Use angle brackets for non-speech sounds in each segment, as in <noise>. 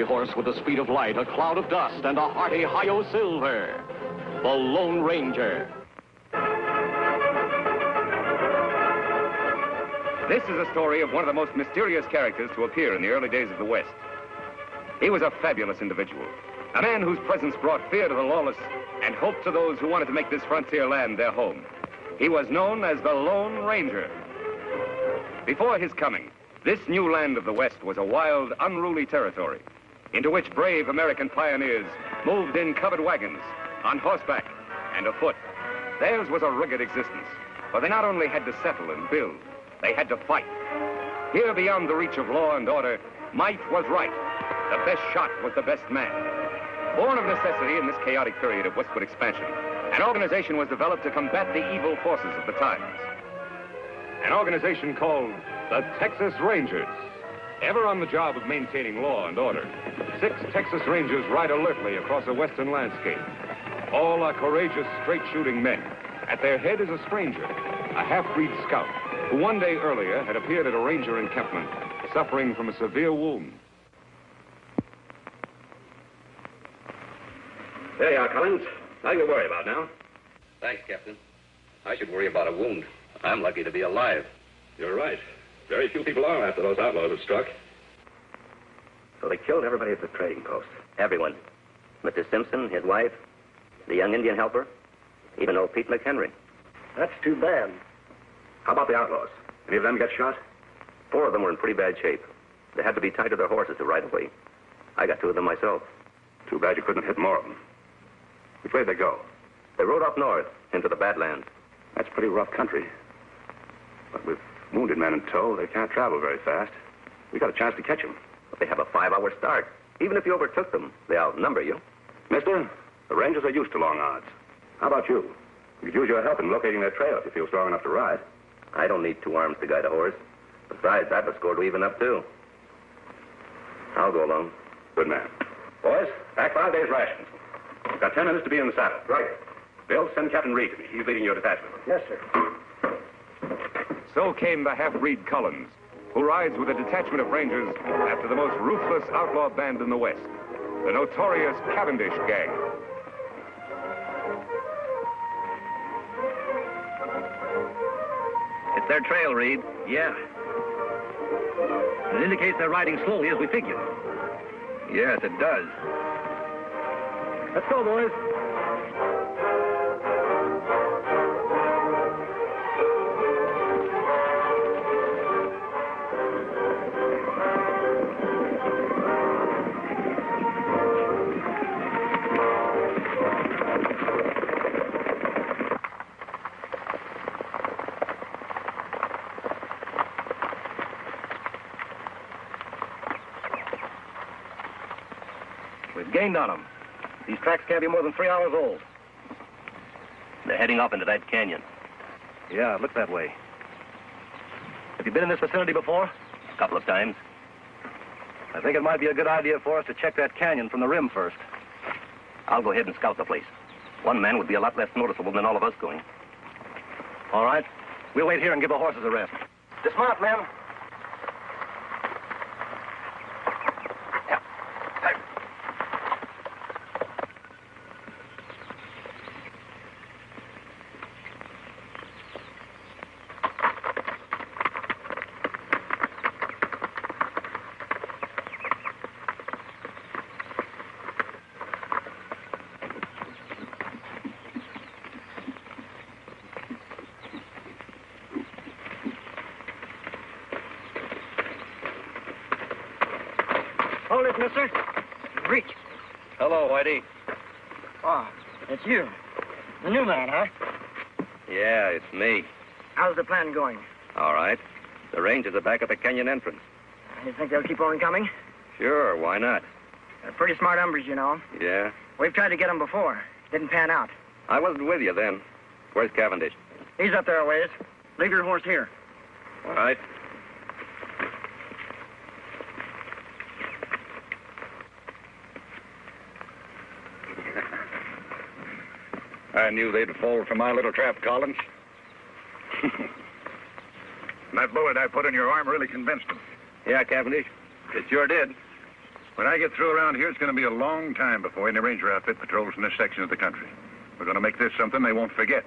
horse with the speed of light, a cloud of dust, and a hearty Hi-Yo Silver. The Lone Ranger. This is a story of one of the most mysterious characters to appear in the early days of the West. He was a fabulous individual, a man whose presence brought fear to the lawless and hope to those who wanted to make this frontier land their home. He was known as the Lone Ranger. Before his coming, this new land of the West was a wild, unruly territory into which brave American pioneers moved in covered wagons, on horseback, and afoot. Theirs was a rugged existence, for they not only had to settle and build, they had to fight. Here beyond the reach of law and order, might was right. The best shot was the best man. Born of necessity in this chaotic period of westward expansion, an organization was developed to combat the evil forces of the times. An organization called the Texas Rangers. Ever on the job of maintaining law and order, six Texas Rangers ride alertly across a western landscape. All are courageous, straight-shooting men. At their head is a stranger, a half-breed scout, who one day earlier had appeared at a ranger encampment, suffering from a severe wound. There you are, Collins. Nothing to worry about now. Thanks, Captain. I should worry about a wound. I'm lucky to be alive. You're right. Very few people are after those outlaws have struck. So they killed everybody at the trading post. Everyone. Mr. Simpson, his wife, the young Indian helper, even old Pete McHenry. That's too bad. How about the outlaws? Any of them get shot? Four of them were in pretty bad shape. They had to be tied to their horses to ride away. I got two of them myself. Too bad you couldn't hit more of them. Which way did they go? They rode up north into the Badlands. That's pretty rough country. But with wounded men in tow, they can't travel very fast. We got a chance to catch them. But they have a five-hour start. Even if you overtook them, they outnumber you. Mister, the Rangers are used to long odds. How about you? You could use your help in locating their trail if you feel strong enough to ride. I don't need two arms to guide a horse. Besides, I've a score to even up, too. I'll go alone. Good man. Boys, pack five days' rations. You've got ten minutes to be in the saddle. Right. Bill, send Captain Reid to me. He's leading your detachment. Yes, sir. So came the half-breed Collins, who rides with a detachment of Rangers after the most ruthless outlaw band in the West, the notorious Cavendish Gang. It's their trail, Reid. Yeah. It indicates they're riding slowly as we figured. Yes, it does. Let's go, boys. We've gained on them. These tracks can't be more than three hours old. They're heading off into that canyon. Yeah, it looks that way. Have you been in this vicinity before? A couple of times. I think it might be a good idea for us to check that canyon from the rim first. I'll go ahead and scout the place. One man would be a lot less noticeable than all of us going. All right. We'll wait here and give the horses a rest. Dismount, men. Mister. Reach. Hello, Whitey. Oh, it's you. The new man, huh? Yeah, it's me. How's the plan going? All right. The Rangers are back at the canyon entrance. You think they'll keep on coming? Sure, why not? They're pretty smart hombres, you know. Yeah. We've tried to get them before. Didn't pan out. I wasn't with you then. Where's Cavendish? He's up there a ways. Leave your horse here. All right. I knew they'd fall for my little trap, Collins. <laughs> that bullet I put in your arm really convinced them. Yeah, Cavendish. It sure did. When I get through around here, it's going to be a long time before any ranger outfit patrols in this section of the country. We're going to make this something they won't forget.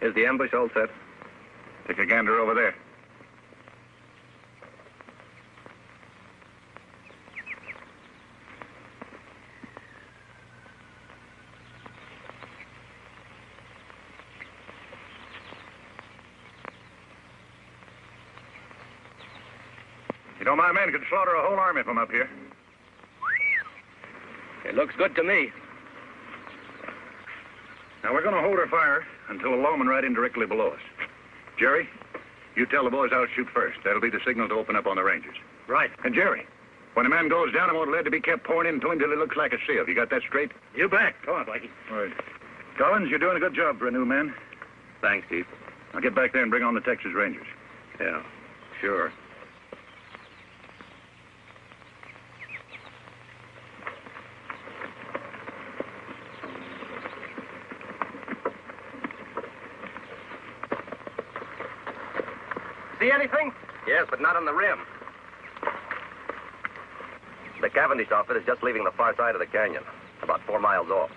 Is the ambush all set? Take a gander over there. You know, my men could slaughter a whole army from up here. It looks good to me. Now, we're going to hold our fire until a lawman right in directly below us. Jerry, you tell the boys I'll shoot first. That'll be the signal to open up on the Rangers. Right. And Jerry, when a man goes down, I want lead to be kept pouring into him till he looks like a sieve. You got that straight? You bet. Go on, Blackie. All right. Collins, you're doing a good job for a new man. Thanks, Chief. Now get back there and bring on the Texas Rangers. Yeah, sure. See anything? Yes, but not on the rim. The Cavendish outfit is just leaving the far side of the canyon, about four miles off.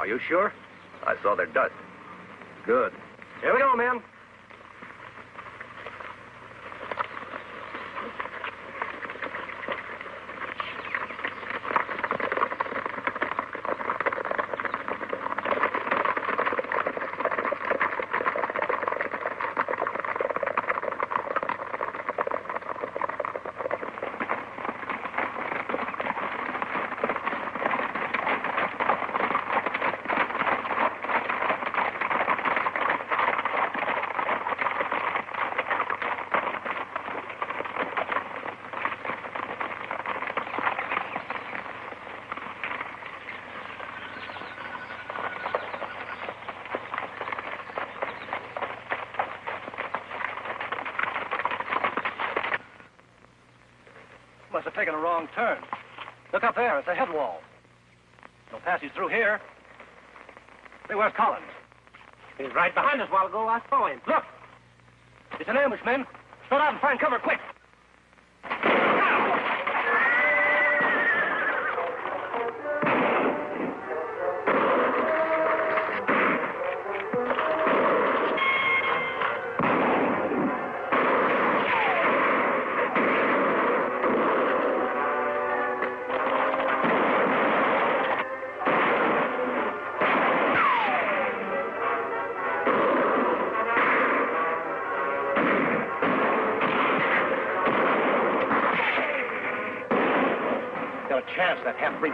Are you sure? I saw their dust. Good. Here we go, men. Have taken a wrong turn. Look up there. It's a head wall. No passage through here. Say, where's Collins? He was right behind us a while ago. I saw him. Look! It's an ambush, men. Spread out and find cover, quick!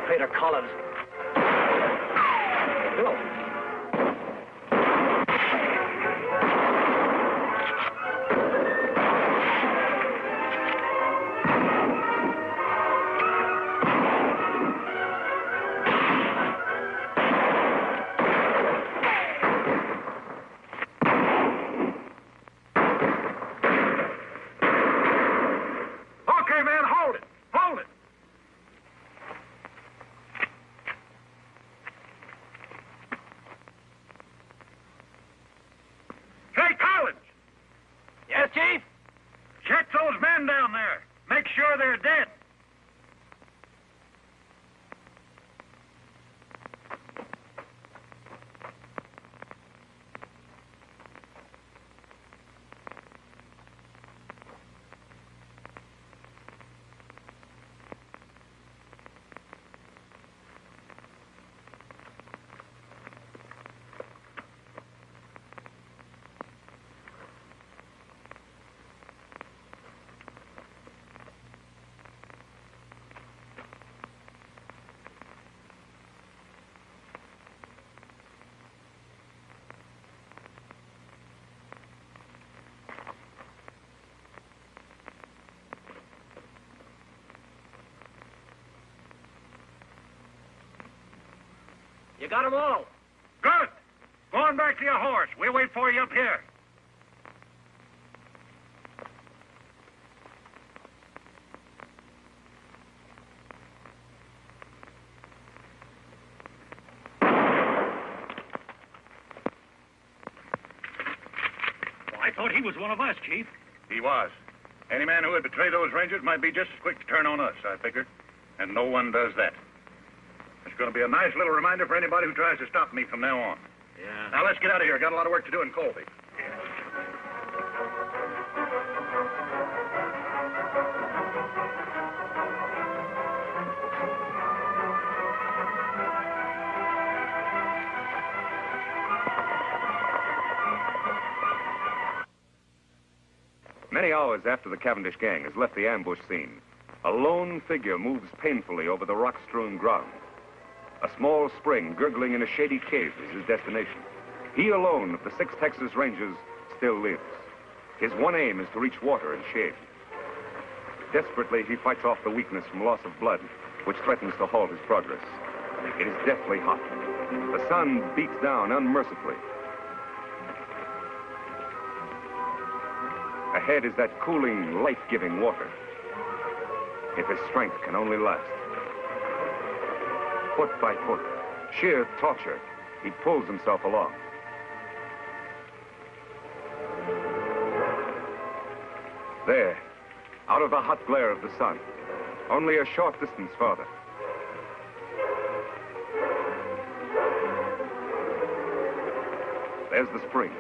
Traitor Collins. You got 'em all. Good. Go on back to your horse. We'll wait for you up here. I thought he was one of us, Chief. He was. Any man who would betray those rangers might be just as quick to turn on us, I figured. and no one does that. It's going to be a nice little reminder for anybody who tries to stop me from now on. Yeah. Now, let's get out of here. Got a lot of work to do in Colby. Many hours after the Cavendish gang has left the ambush scene, a lone figure moves painfully over the rock-strewn ground. A small spring gurgling in a shady cave is his destination. He alone of the six Texas Rangers still lives. His one aim is to reach water and shade. Desperately, he fights off the weakness from loss of blood, which threatens to halt his progress. It is deathly hot. The sun beats down unmercifully. Ahead is that cooling, life-giving water. If his strength can only last. Foot by foot, sheer torture, he pulls himself along. There, out of the hot glare of the sun, only a short distance farther. There's the spring.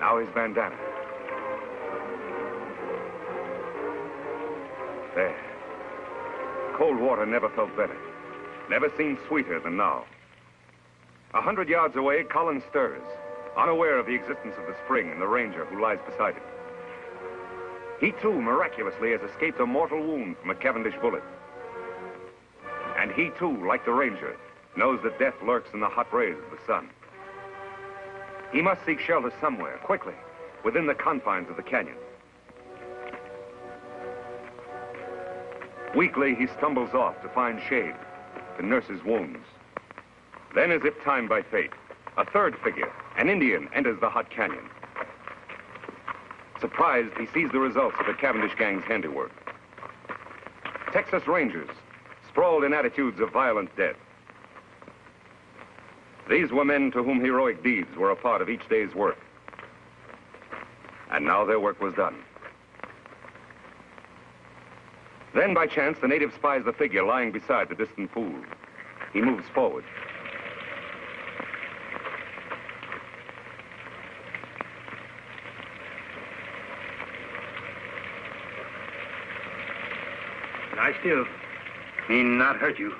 Now his bandana. There. Cold water never felt better. Never seemed sweeter than now. A hundred yards away, Collins stirs, unaware of the existence of the spring and the ranger who lies beside it. He too, miraculously, has escaped a mortal wound from a Cavendish bullet. And he too, like the ranger, knows that death lurks in the hot rays of the sun. He must seek shelter somewhere, quickly, within the confines of the canyon. Weakly, he stumbles off to find shade, to nurse his wounds. Then, as if timed by fate, a third figure, an Indian, enters the hot canyon. Surprised, he sees the results of the Cavendish gang's handiwork. Texas Rangers, sprawled in attitudes of violent death. These were men to whom heroic deeds were a part of each day's work. And now their work was done. Then, by chance, the native spies the figure lying beside the distant pool. He moves forward. Lie still. Me not hurt you.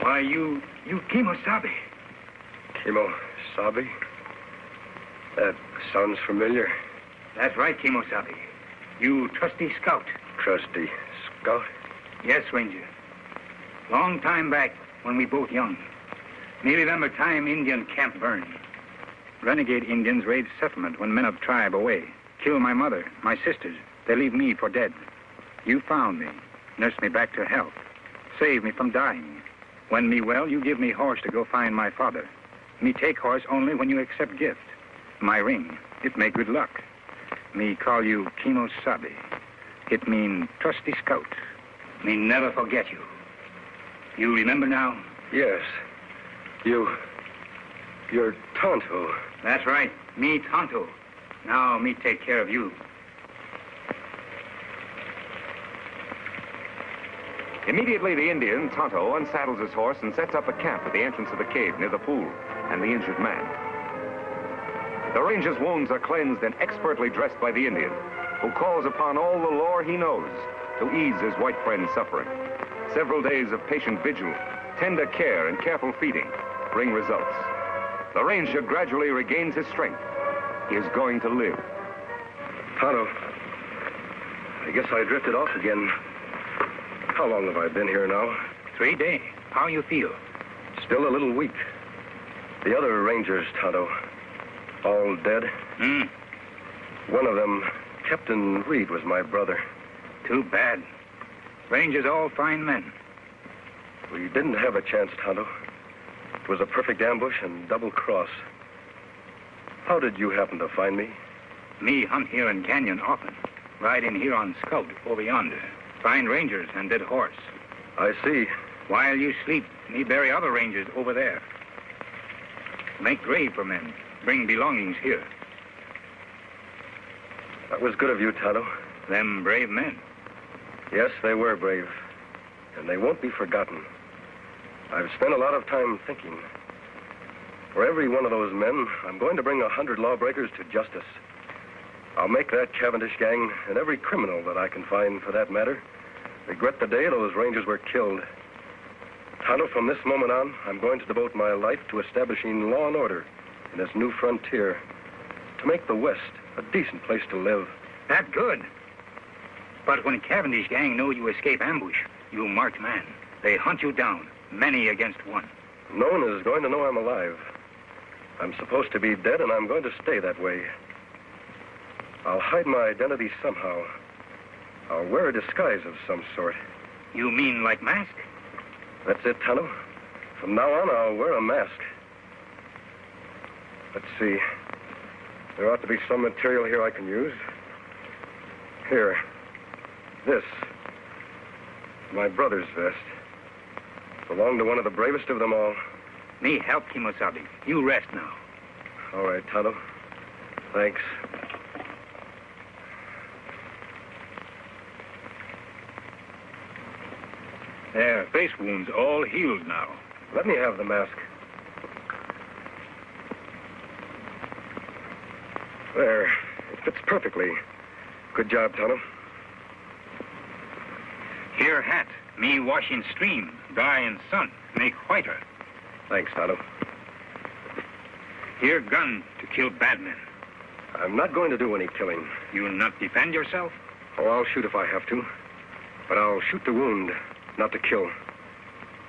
Why, you, you Kimosabe. Kimo Sabi? That sounds familiar. That's right, Kimosabe. You trusty scout. Trusty scout? Yes, Ranger. Long time back, when we both young. Me remember time Indian camp burned. Renegade Indians raid settlement when men of tribe away. Kill my mother, my sisters. They leave me for dead. You found me, nursed me back to health, saved me from dying. When me well, you give me horse to go find my father. Me take horse only when you accept gift. My ring, it make good luck. Me call you Kimo Sabe. It mean trusty scout. Me never forget you. You remember now? Yes. You. You're Tonto. That's right. Me Tonto. Now me take care of you. Immediately, the Indian, Tonto, unsaddles his horse and sets up a camp at the entrance of the cave near the pool and the injured man. The ranger's wounds are cleansed and expertly dressed by the Indian, who calls upon all the lore he knows to ease his white friend's suffering. Several days of patient vigil, tender care, and careful feeding bring results. The ranger gradually regains his strength. He is going to live. Tonto. I guess I drifted off again. How long have I been here now? Three days. How you feel? Still a little weak. The other rangers, Tonto, all dead. Hmm. One of them, Captain Reid, was my brother. Too bad. Rangers all fine men. We didn't have a chance, Tonto. It was a perfect ambush and double cross. How did you happen to find me? Me hunt here in canyon often. Ride in here on scout over yonder. Find rangers and dead horse. I see. While you sleep, me bury other rangers over there. Make grave for men. Bring belongings here. That was good of you, Tonto. Them brave men. Yes, they were brave. And they won't be forgotten. I've spent a lot of time thinking. For every one of those men, I'm going to bring a hundred lawbreakers to justice. I'll make that Cavendish gang, and every criminal that I can find for that matter, regret the day those rangers were killed. Tonto, from this moment on, I'm going to devote my life to establishing law and order in this new frontier, to make the West a decent place to live. That good. But when Cavendish gang know you escape ambush, you marked man. They hunt you down, many against one. No one is going to know I'm alive. I'm supposed to be dead, and I'm going to stay that way. I'll hide my identity somehow. I'll wear a disguise of some sort. You mean like mask? That's it, Tonto. From now on, I'll wear a mask. Let's see. There ought to be some material here I can use. Here. This. My brother's vest. Belonged to one of the bravest of them all. Me help Kimosabe. You rest now. All right, Tonto. Thanks. Their face wounds all healed now. Let me have the mask. There. It fits perfectly. Good job, Tonto. Here hat, me wash in stream, dry in sun, make whiter. Thanks, Tonto. Here gun to kill bad men. I'm not going to do any killing. You not defend yourself? Oh, I'll shoot if I have to. But I'll shoot the wound, not to kill.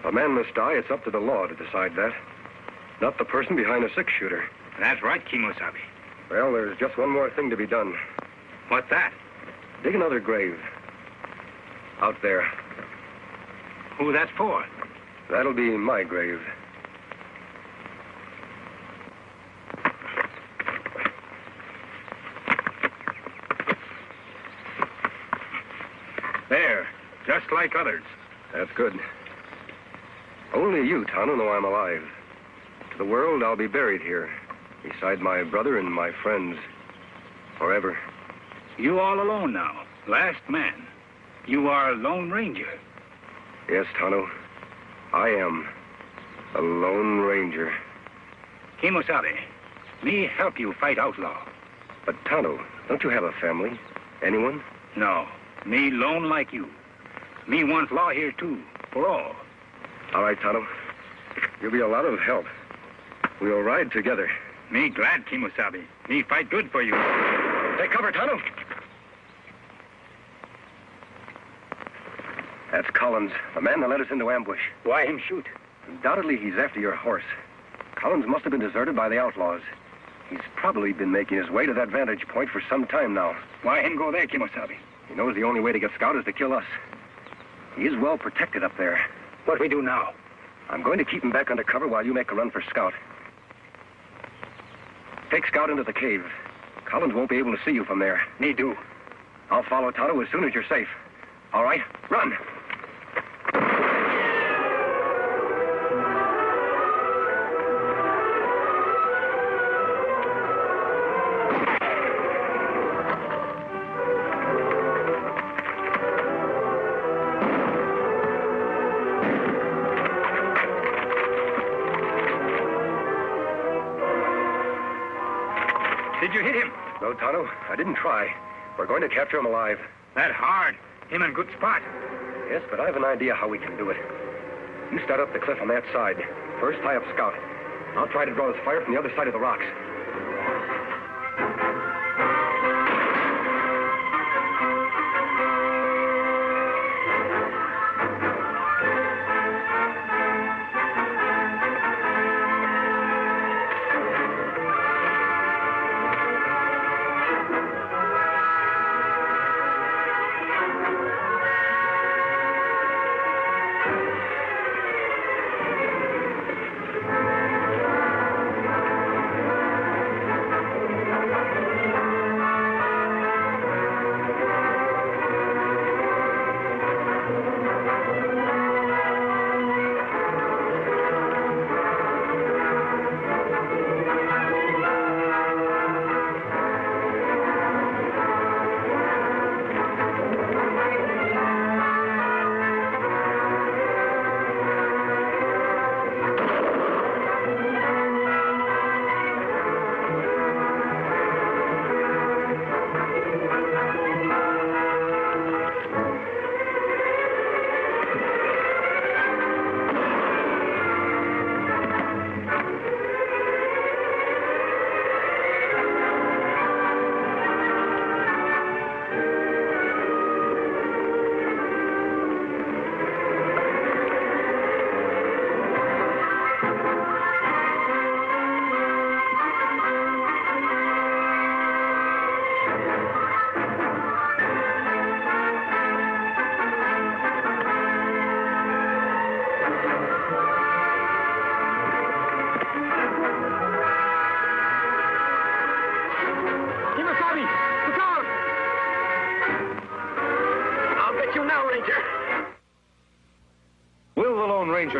A man must die. It's up to the law to decide that. Not the person behind a six-shooter. That's right, Kimosabe. Well, there's just one more thing to be done. What's that? Dig another grave. Out there. Who that's for? That'll be my grave. There, just like others. That's good. Only you, Tonto, know I'm alive. To the world, I'll be buried here, beside my brother and my friends, forever. You all alone now, last man. You are a lone ranger. Yes, Tonto. I am a lone ranger. Kimosabe, me help you fight outlaw. But, Tonto, don't you have a family? Anyone? No, me lone like you. Me want law here too, for all. All right, Tonto. You'll be a lot of help. We'll ride together. Me glad, Kimosabe. Me fight good for you. Take cover, Tonto. That's Collins, the man that led us into ambush. Why him shoot? Undoubtedly, he's after your horse. Collins must have been deserted by the outlaws. He's probably been making his way to that vantage point for some time now. Why him go there, Kimosabe? He knows the only way to get Scout is to kill us. He is well protected up there. What do we do now? I'm going to keep him back under cover while you make a run for Scout. Take Scout into the cave. Collins won't be able to see you from there. Me do. I'll follow Tonto as soon as you're safe. All right, run. You hit him? No, Tonto, I didn't try. We're going to capture him alive. That hard. Him in good spot. Yes, but I have an idea how we can do it. You start up the cliff on that side. First, tie up Scout. I'll try to draw his fire from the other side of the rocks.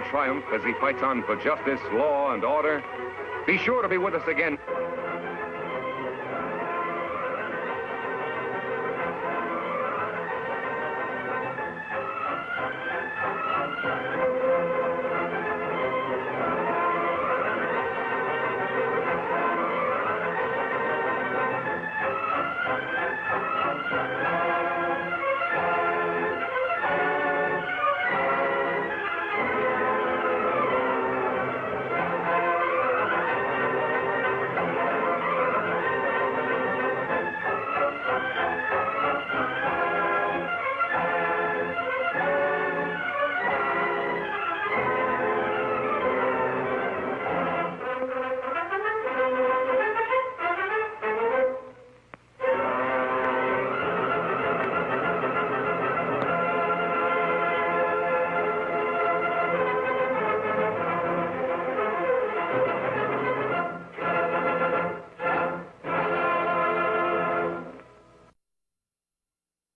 Triumph as he fights on for justice, law, and order? Be sure to be with us again.